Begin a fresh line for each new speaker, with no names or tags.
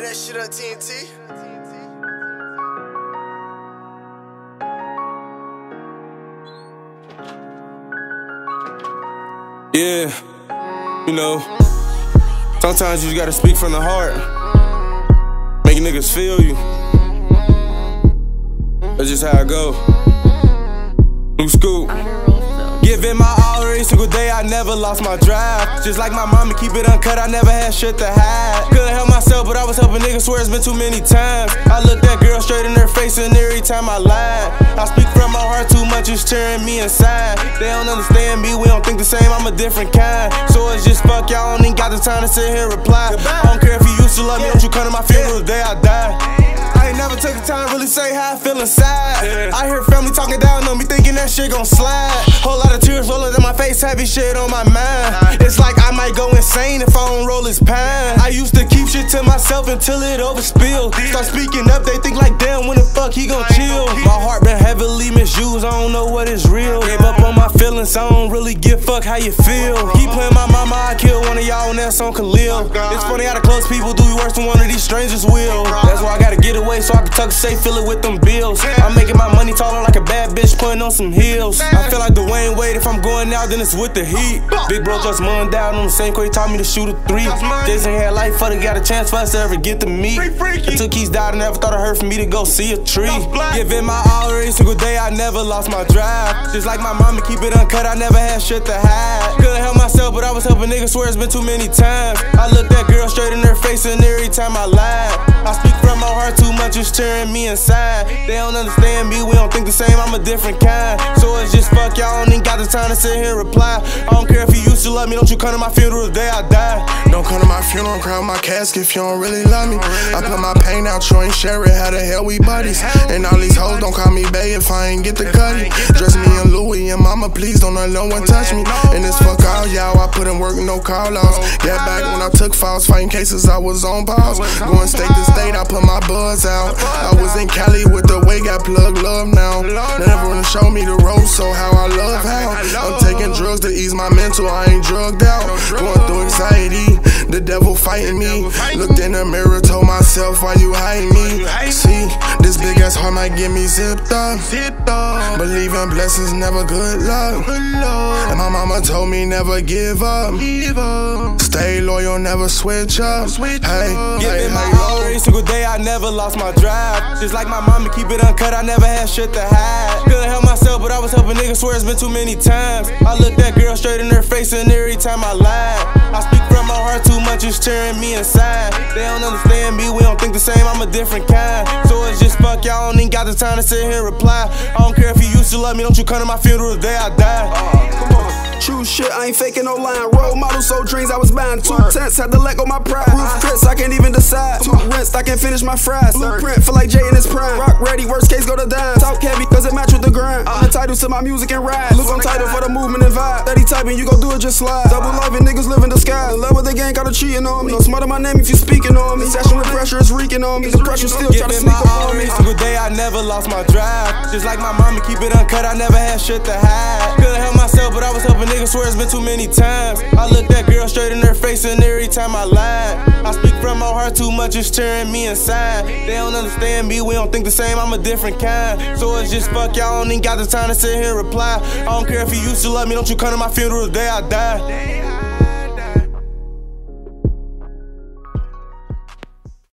That shit on TNT.
Yeah, you know, sometimes you just gotta speak from the heart, make niggas feel you. That's just how I go. New school. Giving my all every single day, I never lost my drive. Just like my mama, keep it uncut, I never had shit to hide. Couldn't help myself, was helping niggas, swear it's been too many times. I looked that girl straight in her face, and every time I lied, I speak from my heart too much, it's tearing me inside. They don't understand me, we don't think the same, I'm a different kind. So it's just fuck y'all, don't even got the time to sit here and reply. I don't care if you used to love me, don't you come to my funeral the day I die. Never took the time to really say how I feel inside. Yeah. I hear family talking down on me, thinking that shit gon' slide. Whole lot of tears rolling in my face, heavy shit on my mind. It's like I might go insane if I don't roll this pine. I used to keep shit to myself until it overspilled. Start speaking up, they think like, damn, when the fuck he gon' chill? My heart been heavily misused, I don't know what is real. Gave up feelings, I don't really give fuck how you feel. Keep playing my mama, I kill one of y'all when that song Khalil. It's funny how the close people do worse than one of these strangers will. That's why I gotta get away so I can tuck safe, fill it with them bills. I'm making my money taller like a bad bitch, putting on some heels. I feel like Dwyane out, then it's with the heat. Big bro just munned down on the same he taught me to shoot a three. Jason had life for the got a chance for us to ever get to meet. Until Keys died, I never thought it hurt for me to go see a tree. Giving my all every single day, I never lost my drive. Just like my mama, keep it uncut, I never had shit to hide. Couldn't help myself, but I was helping niggas, swear it's been too many times. I looked that girl straight in her face, and every time I lied, I speak from my heart too much, it's tearing me inside. They don't understand me, we don't think the same, I'm a different kind. So it's just fuck y'all, don't even got the time to sit here and reply. I don't care if you used to love me, don't you come to my funeral the day I die.
Don't come to my funeral cry my casket if you don't really love me. I put my pain out, you ain't share it, how the hell we buddies? And all these hoes don't call me bae if I ain't get the cutty. Dress me in Louis and mama, please don't let no one touch me. And it's fuck all y'all, I put in work, no call outs. Get back when I took files, fighting cases, I was on pause. Going state to state, I put my buzz out. I was in Cali with the way got plug love now. Never wanna show me the road, so how I love how. I'm taking drugs to ease my mental, I ain't drugged out. Going through anxiety, the devil fighting me. Looked in the mirror, told myself, why you hiding me? See, this big ass heart might get me zipped up. Believe in blessings, never good luck. And my mama told me never give up. Stay loyal, never switch up. Hey,
all every single day, I never lost my drive. Just like my mama, keep it uncut, I never had shit to hide. Couldn't help myself, but I was helping niggas, swear it's been too many times. I looked that girl straight in her face, and every time I lied, I speak from my heart too much, it's tearing me inside. They don't understand me, we don't think the same, I'm a different kind. So it's just fuck y'all, don't even got the time to sit here and reply. I don't care if you used to love me, don't you come to my funeral the day I die.
True shit, I ain't faking no line. Role model, sold dreams I was buying. Two tents, had to let go my pride. Chris, I can't even decide. Two rents, I can't finish my fries. Blueprint, feel like Jay in his prime. Rock ready, worst case, go to dime. Talk heavy, cause it match with the grind. Uh. The titles to my music and ride. Look on title for the movement and vibe. Steady typing, you gon' do it, just slide. Uh. Double loving, niggas live in the sky. In love with the gang, got a cheating on me. No smart my name if you speaking on me. Session with pressure, it's reeking on me. The pressure still try to sneak
my
up on me.
every day, I never lost my drive. Just like my mama, keep it uncut, I never had shit to hide. Couldn't help I swear it's been too many times. I look that girl straight in her face, and every time I lied, I speak from my heart too much, it's tearing me inside. They don't understand me, we don't think the same, I'm a different kind. So it's just fuck y'all, don't even got the time to sit here and reply. I don't care if you used to love me, don't you come to my funeral the day I die.